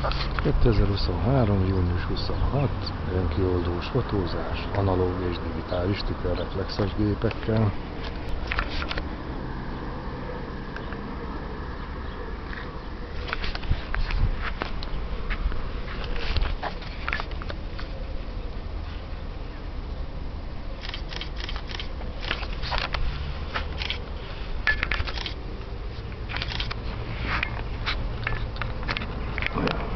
2023. június 26, önkioldós fotózás, analóg és digitális tükörreflexes gépekkel. Yeah.